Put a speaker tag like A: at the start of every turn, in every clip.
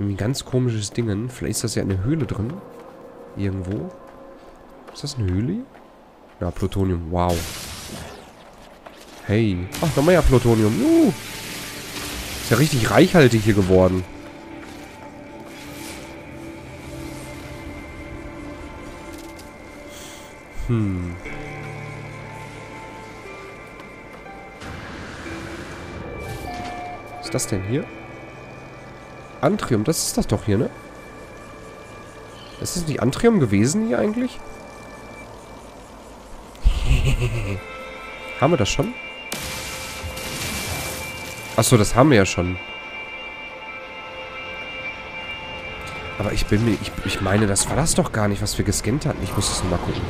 A: Irgendwie ein ganz komisches Ding. Vielleicht ist das ja eine Höhle drin. Irgendwo. Ist das eine Höhle? Ja, Plutonium. Wow. Hey. Ach, noch mehr Plutonium. Juhu. Ist ja richtig reichhaltig hier geworden. Hm. Was ist das denn hier? Antrium, das ist das doch hier, ne? Ist das nicht Antrium gewesen hier eigentlich? haben wir das schon? Achso, das haben wir ja schon. Aber ich bin mir... Ich, ich meine, das war das doch gar nicht, was wir gescannt hatten. Ich muss es nochmal gucken.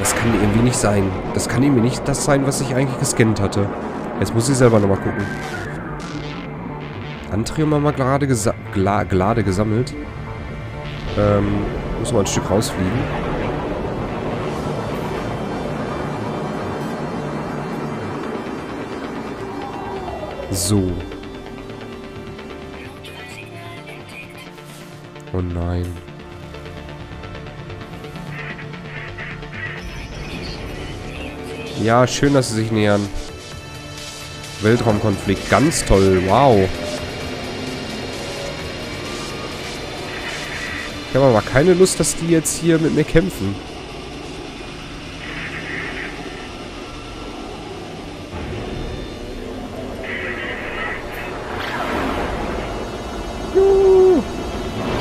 A: Das kann irgendwie nicht sein. Das kann irgendwie nicht das sein, was ich eigentlich gescannt hatte. Jetzt muss ich selber nochmal gucken. Antrium haben wir gerade gesa gesammelt. Ähm, muss mal ein Stück rausfliegen. So. Oh nein. Ja, schön, dass sie sich nähern. Weltraumkonflikt. Ganz toll. Wow. Ich habe aber keine Lust, dass die jetzt hier mit mir kämpfen.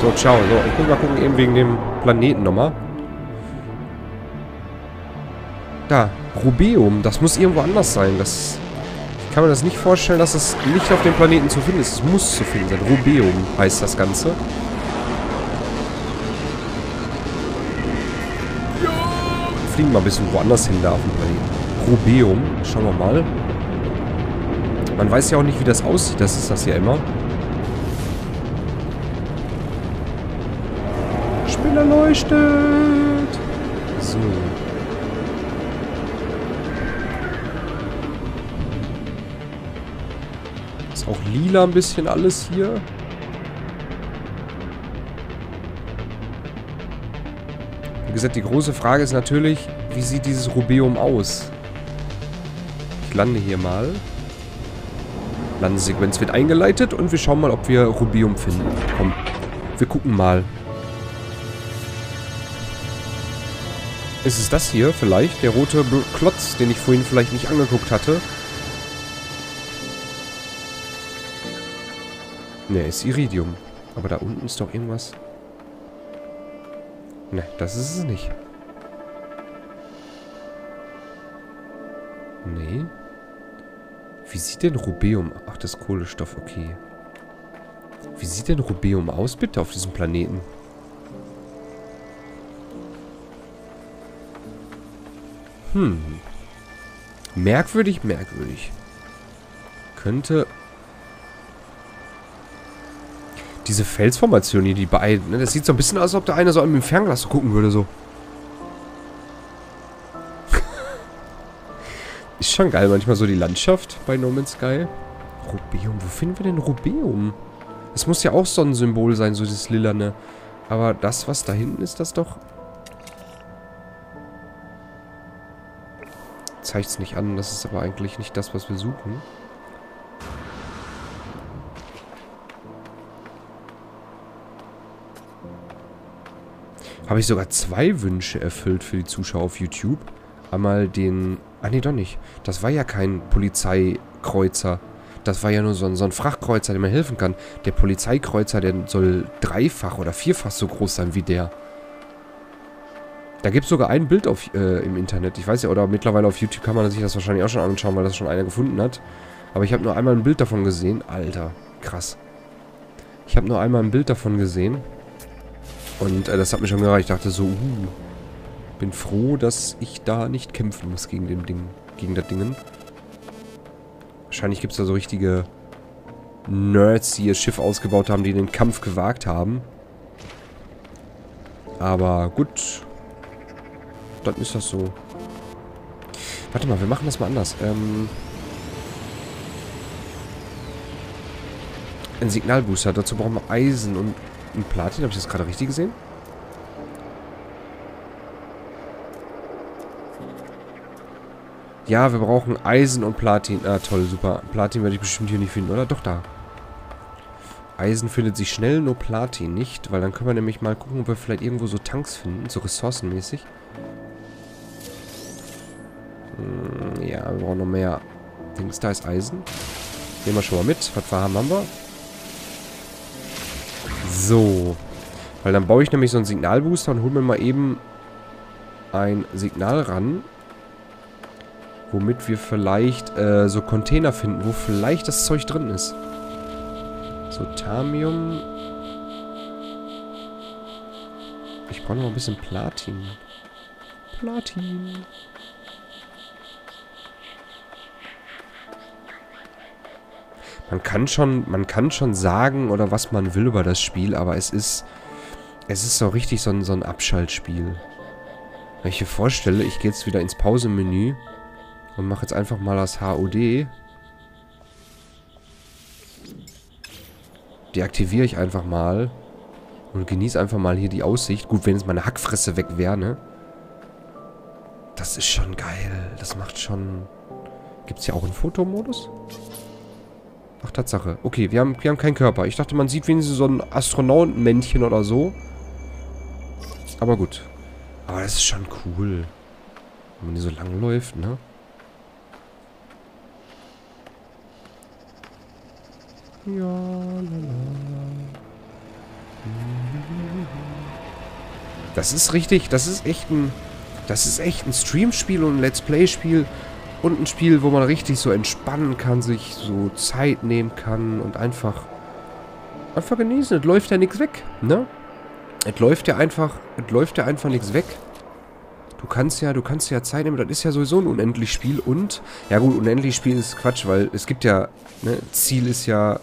A: So, ciao. So, ich muss mal gucken, eben wegen dem Planeten nochmal. Da, Rubeum. Das muss irgendwo anders sein. Das ich kann mir das nicht vorstellen, dass es nicht auf dem Planeten zu finden ist. Es muss zu finden sein. Rubeum heißt das Ganze. Fliegen mal ein bisschen woanders hin da auf dem. Rubeum. Schauen wir mal. Man weiß ja auch nicht, wie das aussieht. Das ist das ja immer. Spinner leuchtet. So. Ist auch lila ein bisschen alles hier. Wie gesagt, die große Frage ist natürlich, wie sieht dieses Rubeum aus? Ich lande hier mal. Landesequenz wird eingeleitet und wir schauen mal, ob wir Rubeum finden. Komm, wir gucken mal. Ist es das hier vielleicht? Der rote Klotz, den ich vorhin vielleicht nicht angeguckt hatte? Ne, ist Iridium. Aber da unten ist doch irgendwas... Ne, das ist es nicht. Nee. Wie sieht denn Rubeum... Ach, das Kohlenstoff, okay. Wie sieht denn Rubeum aus, bitte, auf diesem Planeten? Hm. Merkwürdig, merkwürdig. Könnte... Diese Felsformation hier, die beiden, ne, das sieht so ein bisschen aus, als ob der eine so an dem Fernglas gucken würde, so. Ist schon geil, manchmal so die Landschaft bei No Man's Sky. Rubeum, wo finden wir denn Rubeum? Es muss ja auch so ein Symbol sein, so dieses Lilane. Aber das, was da hinten ist, das doch... Zeigt es nicht an, das ist aber eigentlich nicht das, was wir suchen. Habe ich sogar zwei Wünsche erfüllt für die Zuschauer auf YouTube. Einmal den... Ah, nee, doch nicht. Das war ja kein Polizeikreuzer. Das war ja nur so ein, so ein Frachtkreuzer, dem man helfen kann. Der Polizeikreuzer, der soll dreifach oder vierfach so groß sein wie der. Da gibt es sogar ein Bild auf, äh, im Internet. Ich weiß ja, oder mittlerweile auf YouTube kann man sich das wahrscheinlich auch schon anschauen, weil das schon einer gefunden hat. Aber ich habe nur einmal ein Bild davon gesehen. Alter, krass. Ich habe nur einmal ein Bild davon gesehen. Und äh, das hat mir schon gereicht. Ich dachte so, uh, bin froh, dass ich da nicht kämpfen muss gegen den Ding, gegen das Dingen. Wahrscheinlich gibt es da so richtige Nerds, die ihr Schiff ausgebaut haben, die den Kampf gewagt haben. Aber gut. Dann ist das so. Warte mal, wir machen das mal anders. Ähm Ein Signalbooster. Dazu brauchen wir Eisen und ein Platin. Habe ich das gerade richtig gesehen? Ja, wir brauchen Eisen und Platin. Ah, toll, super. Platin werde ich bestimmt hier nicht finden, oder? Doch, da. Eisen findet sich schnell, nur Platin nicht. Weil dann können wir nämlich mal gucken, ob wir vielleicht irgendwo so Tanks finden. So ressourcenmäßig. Hm, ja, wir brauchen noch mehr Dings. Da ist Eisen. Nehmen wir schon mal mit. Was haben wir. So. Weil dann baue ich nämlich so einen Signalbooster und hole mir mal eben ein Signal ran womit wir vielleicht äh, so Container finden, wo vielleicht das Zeug drin ist. So, Tamium. Ich brauche noch ein bisschen Platin. Platin. Man kann schon, man kann schon sagen oder was man will über das Spiel, aber es ist, es ist so richtig so ein, so ein Abschaltspiel. Wenn ich mir vorstelle, ich gehe jetzt wieder ins Pausemenü und mache jetzt einfach mal das HUD. Deaktiviere ich einfach mal. Und genieße einfach mal hier die Aussicht. Gut, wenn jetzt meine Hackfresse weg wäre, ne? Das ist schon geil. Das macht schon... Gibt es hier auch einen Fotomodus? Ach, Tatsache. Okay, wir haben, wir haben keinen Körper. Ich dachte, man sieht wenigstens so ein Astronautenmännchen oder so. Aber gut. Aber das ist schon cool. Wenn man hier so lang läuft, ne? Ja, lala. Das ist richtig, das ist echt ein... Das ist echt ein Streamspiel und ein Let's Play-Spiel und ein Spiel, wo man richtig so entspannen kann, sich so Zeit nehmen kann und einfach einfach genießen. Es läuft ja nichts weg, ne? Es läuft ja einfach, es läuft ja einfach nichts weg. Du kannst ja, du kannst ja Zeit nehmen, das ist ja sowieso ein unendlich Spiel und, ja gut, unendlich Spiel ist Quatsch, weil es gibt ja, ne, Ziel ist ja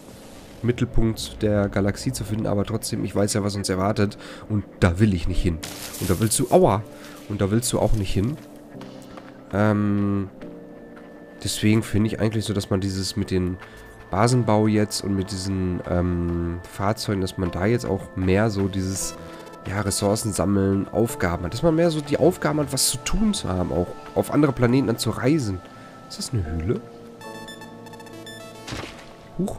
A: Mittelpunkt der Galaxie zu finden, aber trotzdem, ich weiß ja, was uns erwartet und da will ich nicht hin. Und da willst du, aua, und da willst du auch nicht hin. Ähm, deswegen finde ich eigentlich so, dass man dieses mit den Basenbau jetzt und mit diesen ähm, Fahrzeugen, dass man da jetzt auch mehr so dieses, ja, Ressourcen sammeln, Aufgaben hat. Dass man mehr so die Aufgaben hat, was zu tun zu haben, auch auf andere Planeten dann zu reisen. Ist das eine Höhle? Huch.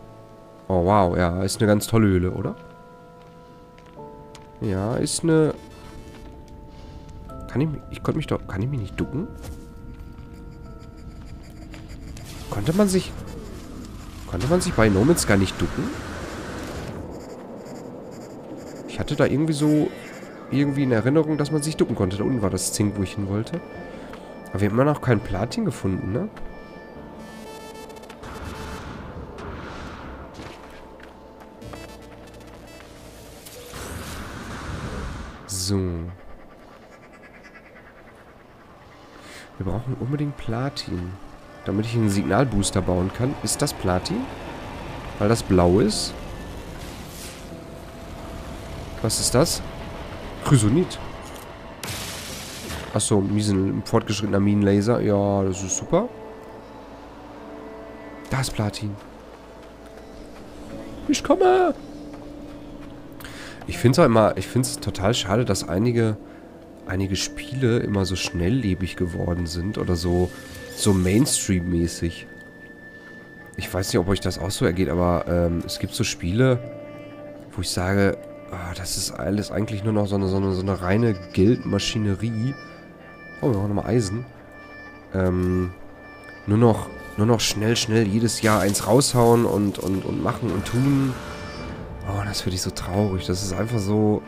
A: Oh, wow. Ja, ist eine ganz tolle Höhle, oder? Ja, ist eine... Kann ich. Ich konnte mich doch... Kann ich mich nicht ducken? Konnte man sich... Konnte man sich bei No Man's Sky nicht ducken? Ich hatte da irgendwie so... Irgendwie in Erinnerung, dass man sich ducken konnte. Da unten war das Zink, wo ich hin wollte. Aber wir haben immer noch kein Platin gefunden, ne? So. Wir brauchen unbedingt Platin. Damit ich einen Signalbooster bauen kann. Ist das Platin? Weil das blau ist. Was ist das? Chrysonit. Achso, ein fortgeschrittener Minenlaser. Ja, das ist super. Da ist Platin. Ich komme! Ich finde es immer, ich finde es total schade, dass einige, einige Spiele immer so schnelllebig geworden sind oder so, so Mainstream-mäßig. Ich weiß nicht, ob euch das auch so ergeht, aber ähm, es gibt so Spiele, wo ich sage, oh, das ist alles eigentlich nur noch so eine, so eine, so eine reine Geldmaschinerie. Oh, wir brauchen nochmal Eisen. Ähm, nur noch, nur noch schnell, schnell jedes Jahr eins raushauen und, und, und machen und tun. Oh, das finde ich so traurig. Das ist einfach so...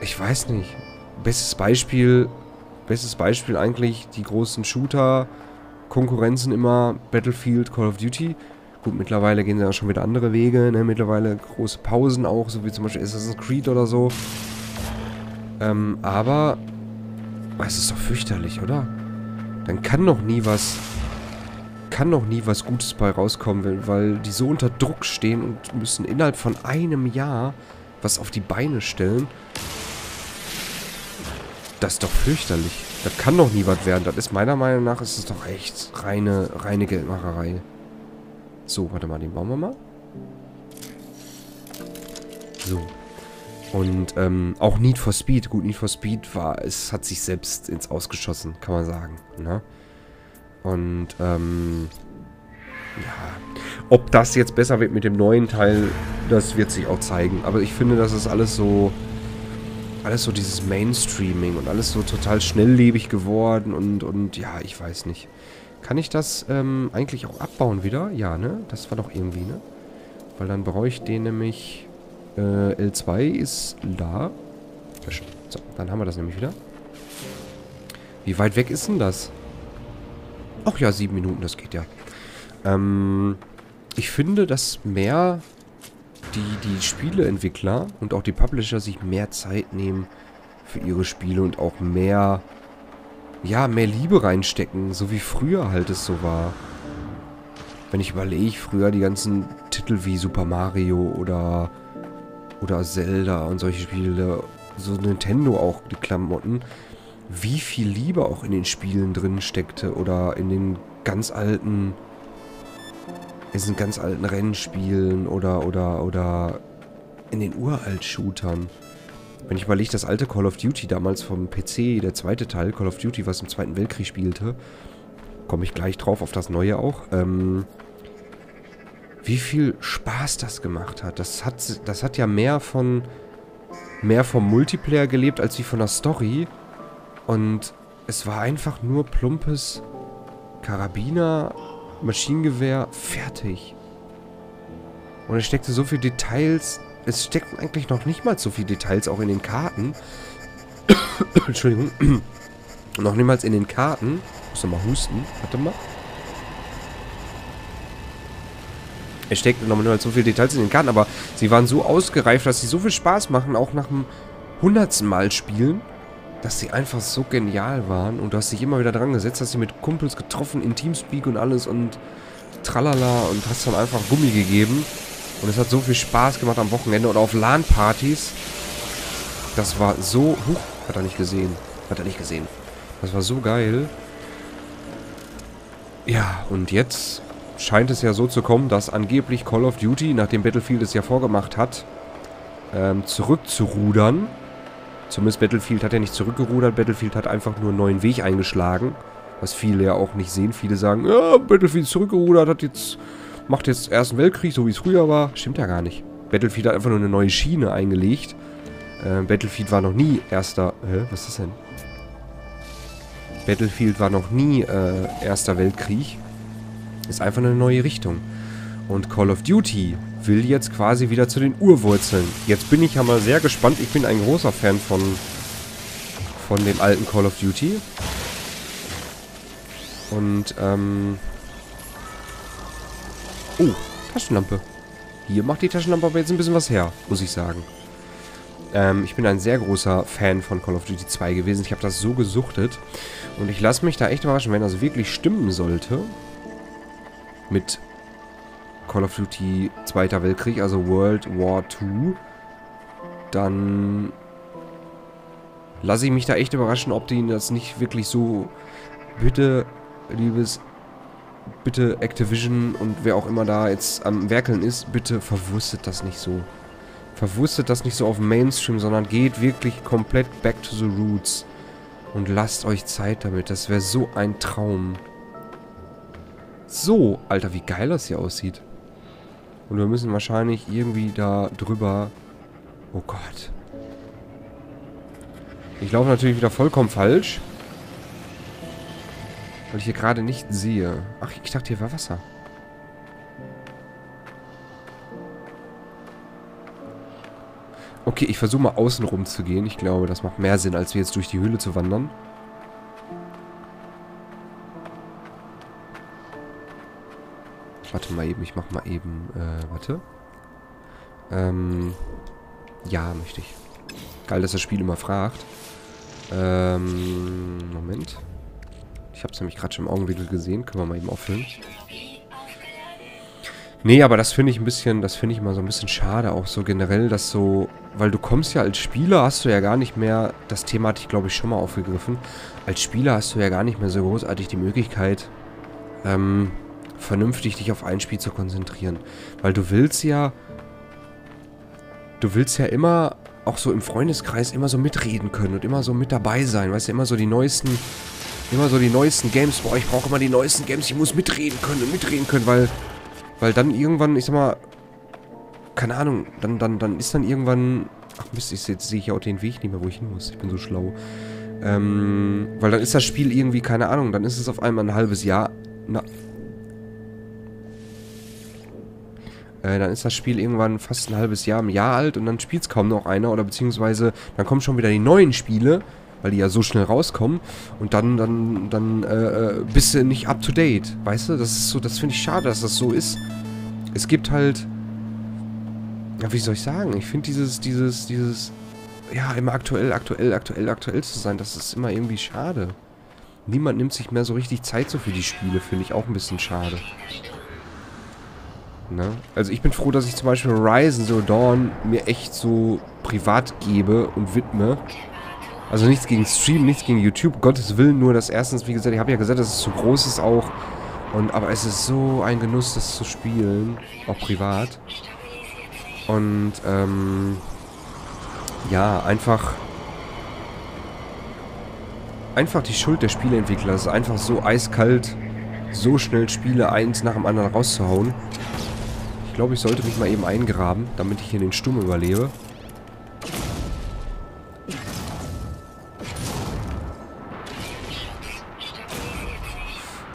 A: Ich weiß nicht. Bestes Beispiel... Bestes Beispiel eigentlich die großen Shooter... Konkurrenzen immer Battlefield, Call of Duty. Gut, mittlerweile gehen sie auch schon wieder andere Wege. Ne? Mittlerweile große Pausen auch, so wie zum Beispiel Assassin's Creed oder so. Ähm, aber... Es ist doch fürchterlich, oder? Dann kann doch nie was kann noch nie was Gutes bei rauskommen, weil die so unter Druck stehen und müssen innerhalb von einem Jahr was auf die Beine stellen. Das ist doch fürchterlich. Das kann doch nie was werden. Das ist meiner Meinung nach ist es doch echt reine, reine Geldmacherei. So, warte mal, den bauen wir mal. So. Und ähm, auch Need for Speed. Gut, Need for Speed war, es hat sich selbst ins Ausgeschossen, kann man sagen. Ne? Und, ähm, ja. Ob das jetzt besser wird mit dem neuen Teil, das wird sich auch zeigen. Aber ich finde, das ist alles so, alles so dieses Mainstreaming und alles so total schnelllebig geworden und, und ja, ich weiß nicht. Kann ich das ähm, eigentlich auch abbauen wieder? Ja, ne? Das war doch irgendwie, ne? Weil dann brauche ich den nämlich äh, L2 ist da. So, dann haben wir das nämlich wieder. Wie weit weg ist denn das? Ach ja, sieben Minuten, das geht ja. Ähm, ich finde, dass mehr die, die Spieleentwickler und auch die Publisher sich mehr Zeit nehmen für ihre Spiele und auch mehr, ja, mehr Liebe reinstecken, so wie früher halt es so war. Wenn ich überlege, früher die ganzen Titel wie Super Mario oder oder Zelda und solche Spiele, so Nintendo auch, die Klamotten, wie viel Liebe auch in den Spielen drin steckte oder in den ganz alten, in diesen ganz alten Rennspielen oder, oder, oder in den Uralt-Shootern. Wenn ich überlege, das alte Call of Duty damals vom PC, der zweite Teil, Call of Duty, was im Zweiten Weltkrieg spielte, komme ich gleich drauf, auf das neue auch, ähm, wie viel Spaß das gemacht hat. Das hat, das hat ja mehr von mehr vom Multiplayer gelebt als wie von der Story. Und es war einfach nur plumpes Karabiner, Maschinengewehr, fertig. Und es steckte so viele Details. Es steckten eigentlich noch nicht mal so viele Details auch in den Karten. Entschuldigung. noch niemals in den Karten. Ich muss mal husten. Warte mal. Es steckt nochmal nur so viele Details in den Karten, aber sie waren so ausgereift, dass sie so viel Spaß machen, auch nach dem hundertsten Mal spielen, dass sie einfach so genial waren. Und du hast dich immer wieder dran gesetzt, hast sie mit Kumpels getroffen, in Teamspeak und alles und tralala und hast dann einfach Gummi gegeben. Und es hat so viel Spaß gemacht am Wochenende und auf LAN-Partys. Das war so... Huch, hat er nicht gesehen. Hat er nicht gesehen. Das war so geil. Ja, und jetzt scheint es ja so zu kommen, dass angeblich Call of Duty, nachdem Battlefield es ja vorgemacht hat, ähm, zurückzurudern. Zumindest Battlefield hat ja nicht zurückgerudert, Battlefield hat einfach nur einen neuen Weg eingeschlagen. Was viele ja auch nicht sehen. Viele sagen, ja, Battlefield zurückgerudert, hat jetzt, macht jetzt Ersten Weltkrieg, so wie es früher war. Stimmt ja gar nicht. Battlefield hat einfach nur eine neue Schiene eingelegt. Äh, Battlefield war noch nie erster... Hä, was ist das denn? Battlefield war noch nie äh, Erster Weltkrieg. Ist einfach eine neue Richtung. Und Call of Duty will jetzt quasi wieder zu den Urwurzeln. Jetzt bin ich ja mal sehr gespannt. Ich bin ein großer Fan von, von dem alten Call of Duty. Und, ähm... Oh, Taschenlampe. Hier macht die Taschenlampe aber jetzt ein bisschen was her, muss ich sagen. Ähm, ich bin ein sehr großer Fan von Call of Duty 2 gewesen. Ich habe das so gesuchtet. Und ich lasse mich da echt überraschen, wenn das wirklich stimmen sollte mit Call of Duty Zweiter Weltkrieg, also World War II, dann lasse ich mich da echt überraschen, ob die das nicht wirklich so... Bitte, liebes... Bitte Activision und wer auch immer da jetzt am Werkeln ist, bitte verwurstet das nicht so. Verwurstet das nicht so auf Mainstream, sondern geht wirklich komplett back to the roots. Und lasst euch Zeit damit. Das wäre so ein Traum. So, Alter, wie geil das hier aussieht. Und wir müssen wahrscheinlich irgendwie da drüber... Oh Gott. Ich laufe natürlich wieder vollkommen falsch. Weil ich hier gerade nicht sehe. Ach, ich dachte, hier war Wasser. Okay, ich versuche mal außen rum zu gehen. Ich glaube, das macht mehr Sinn, als wir jetzt durch die Höhle zu wandern. Warte mal eben, ich mach mal eben, äh, warte. Ähm, ja, möchte ich. Geil, dass das Spiel immer fragt. Ähm, Moment. Ich habe es nämlich gerade schon im Augenwinkel gesehen. Können wir mal eben auffüllen. Nee, aber das finde ich ein bisschen, das finde ich mal so ein bisschen schade, auch so generell, dass so, weil du kommst ja als Spieler, hast du ja gar nicht mehr, das Thema hatte ich glaube ich schon mal aufgegriffen, als Spieler hast du ja gar nicht mehr so großartig die Möglichkeit, ähm, vernünftig dich auf ein Spiel zu konzentrieren. Weil du willst ja... Du willst ja immer, auch so im Freundeskreis, immer so mitreden können und immer so mit dabei sein. Weißt du, immer so die neuesten... Immer so die neuesten Games. Boah, ich brauche immer die neuesten Games. Ich muss mitreden können und mitreden können, weil... Weil dann irgendwann, ich sag mal... Keine Ahnung, dann, dann, dann ist dann irgendwann... Ach Mist, jetzt sehe ich ja auch den Weg nicht mehr, wo ich hin muss. Ich bin so schlau. Ähm, weil dann ist das Spiel irgendwie, keine Ahnung, dann ist es auf einmal ein halbes Jahr. Na. Äh, dann ist das Spiel irgendwann fast ein halbes Jahr, ein Jahr alt und dann spielt es kaum noch einer oder beziehungsweise dann kommen schon wieder die neuen Spiele, weil die ja so schnell rauskommen und dann, dann, dann äh, äh bist du nicht up to date, weißt du? Das ist so, das finde ich schade, dass das so ist. Es gibt halt, ja, wie soll ich sagen? Ich finde dieses, dieses, dieses ja, immer aktuell, aktuell, aktuell, aktuell zu sein, das ist immer irgendwie schade. Niemand nimmt sich mehr so richtig Zeit so für die Spiele, finde ich auch ein bisschen schade. Ne? Also ich bin froh, dass ich zum Beispiel Horizon Zero Dawn mir echt so privat gebe und widme. Also nichts gegen Stream, nichts gegen YouTube, Gottes Willen, nur dass erstens, wie gesagt, ich habe ja gesagt, dass es zu groß ist auch. Und, aber es ist so ein Genuss, das zu spielen, auch privat. Und, ähm, ja, einfach... Einfach die Schuld der Spieleentwickler. Es ist einfach so eiskalt, so schnell Spiele eins nach dem anderen rauszuhauen. Ich glaube, ich sollte mich mal eben eingraben, damit ich hier den Sturm überlebe.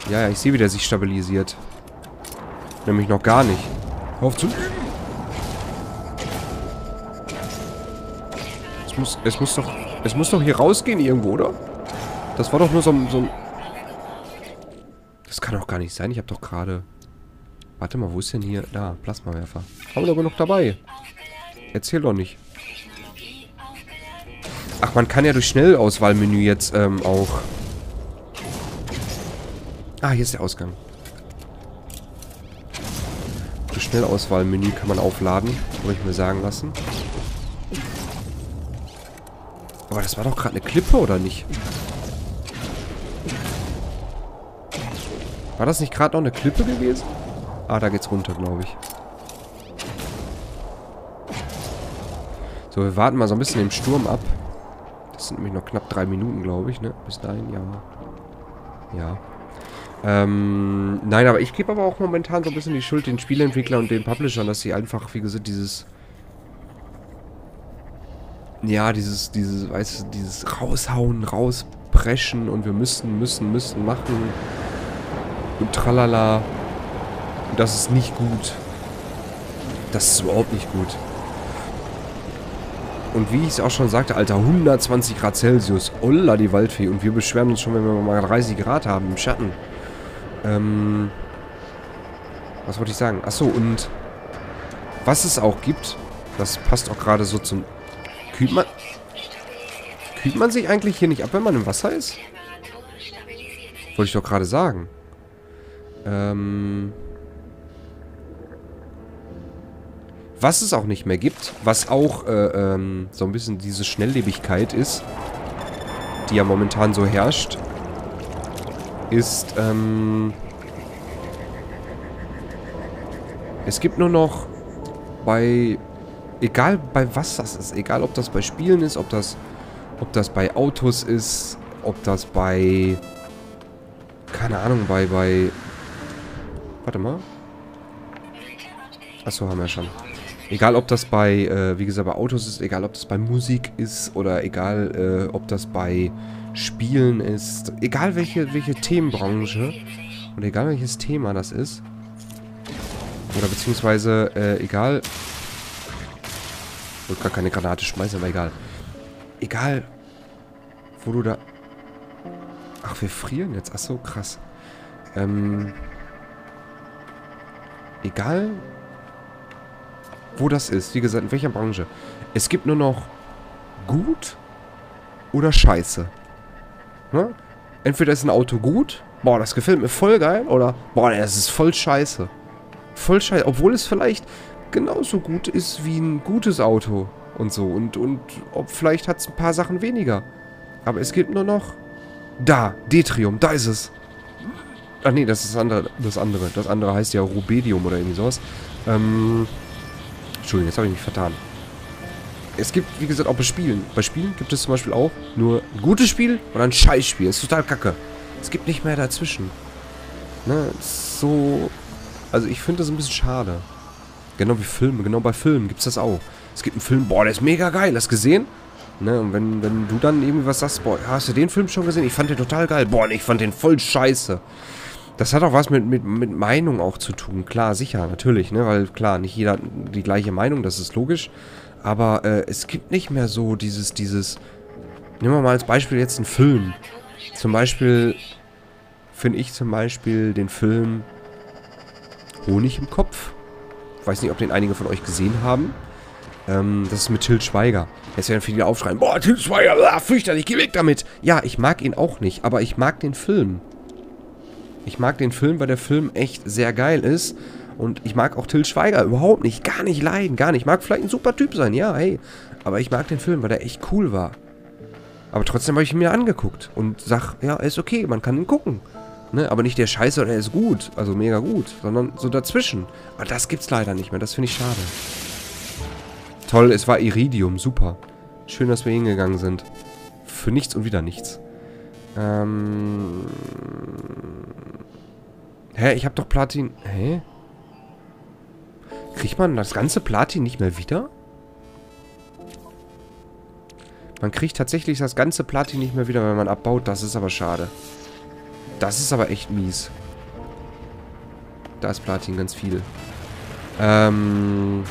A: Ja, ja, ich sehe, wie der sich stabilisiert. Nämlich noch gar nicht. Hör auf zu lügen! muss, es muss doch, es muss doch hier rausgehen irgendwo, oder? Das war doch nur so, so ein... Das kann doch gar nicht sein. Ich habe doch gerade... Warte mal, wo ist denn hier... Da, Plasmawerfer. Haben wir doch noch dabei. Erzähl doch nicht. Ach, man kann ja durch Schnellauswahlmenü jetzt ähm, auch... Ah, hier ist der Ausgang. Durch Schnellauswahlmenü kann man aufladen. Wollte ich mir sagen lassen. Aber das war doch gerade eine Klippe, oder nicht? War das nicht gerade noch eine Klippe gewesen? Ah, da geht's runter, glaube ich. So, wir warten mal so ein bisschen im Sturm ab. Das sind nämlich noch knapp drei Minuten, glaube ich, ne? Bis dahin, ja. Ja. Ähm, nein, aber ich gebe aber auch momentan so ein bisschen die Schuld den Spieleentwicklern und den Publishern, dass sie einfach, wie gesagt, dieses ja, dieses, dieses, weißt du, dieses raushauen, rauspreschen und wir müssen, müssen, müssen machen und tralala. Und das ist nicht gut. Das ist überhaupt nicht gut. Und wie ich es auch schon sagte, Alter, 120 Grad Celsius. Olla, die Waldfee. Und wir beschweren uns schon, wenn wir mal 30 Grad haben im Schatten. Ähm, was wollte ich sagen? Achso, und was es auch gibt, das passt auch gerade so zum Kühlt man... Kühlt man sich eigentlich hier nicht ab, wenn man im Wasser ist? Wollte ich doch gerade sagen. Ähm... Was es auch nicht mehr gibt, was auch äh, ähm, so ein bisschen diese Schnelllebigkeit ist, die ja momentan so herrscht, ist, ähm... Es gibt nur noch bei egal bei was das ist, egal ob das bei Spielen ist, ob das, ob das bei Autos ist, ob das bei, keine Ahnung, bei, bei, warte mal. Achso, haben wir schon. Egal, ob das bei, äh, wie gesagt, bei Autos ist, egal, ob das bei Musik ist oder egal, äh, ob das bei Spielen ist, egal welche, welche Themenbranche und egal welches Thema das ist, oder beziehungsweise, äh, egal, wollte gar keine Granate schmeißen, aber egal. Egal, wo du da... Ach, wir frieren jetzt. Ach so, krass. Ähm... Egal, wo das ist. Wie gesagt, in welcher Branche. Es gibt nur noch gut oder scheiße. Ne? Entweder ist ein Auto gut, boah, das gefällt mir voll geil, oder boah, das ist voll scheiße. Voll scheiße, obwohl es vielleicht genauso gut ist wie ein gutes Auto und so. Und, und ob vielleicht hat es ein paar Sachen weniger. Aber es gibt nur noch... Da, Detrium, da ist es. Ach nee, das ist das andere. Das andere. Das andere heißt ja Rubedium oder irgendwie sowas. Ähm. Entschuldigung, jetzt habe ich mich vertan. Es gibt, wie gesagt, auch bei Spielen. Bei Spielen gibt es zum Beispiel auch nur ein gutes Spiel oder ein Scheißspiel. Das ist total kacke. Es gibt nicht mehr dazwischen. Ne, so... Also ich finde das ein bisschen schade. Genau wie Filme. Genau bei Filmen gibt es das auch. Es gibt einen Film, boah, der ist mega geil. Hast du gesehen? Ne, und wenn, wenn du dann irgendwie was sagst, boah, hast du den Film schon gesehen? Ich fand den total geil. Boah, ich fand den voll scheiße. Das hat auch was mit, mit, mit Meinung auch zu tun. Klar, sicher, natürlich, ne? Weil klar, nicht jeder hat die gleiche Meinung, das ist logisch. Aber äh, es gibt nicht mehr so dieses, dieses... Nehmen wir mal als Beispiel jetzt einen Film. Zum Beispiel finde ich zum Beispiel den Film Honig im Kopf. Ich weiß nicht, ob den einige von euch gesehen haben. Ähm, das ist mit Till Schweiger. Jetzt werden viele aufschreien, boah, Till Schweiger, ah, fürchterlich, geh weg damit. Ja, ich mag ihn auch nicht, aber ich mag den Film. Ich mag den Film, weil der Film echt sehr geil ist. Und ich mag auch Till Schweiger überhaupt nicht, gar nicht leiden, gar nicht. Mag vielleicht ein super Typ sein, ja, hey. Aber ich mag den Film, weil der echt cool war. Aber trotzdem habe ich ihn mir angeguckt und sag, ja, ist okay, man kann ihn gucken. Ne? Aber nicht der Scheiße oder er ist gut, also mega gut, sondern so dazwischen. Aber das gibt's leider nicht mehr, das finde ich schade. Toll, es war Iridium, super. Schön, dass wir hingegangen sind. Für nichts und wieder nichts. Ähm... Hä, ich habe doch Platin... Hä? Kriegt man das ganze Platin nicht mehr wieder? Man kriegt tatsächlich das ganze Platin nicht mehr wieder, wenn man abbaut. Das ist aber schade. Das ist aber echt mies. Da ist Platin ganz viel. Ähm...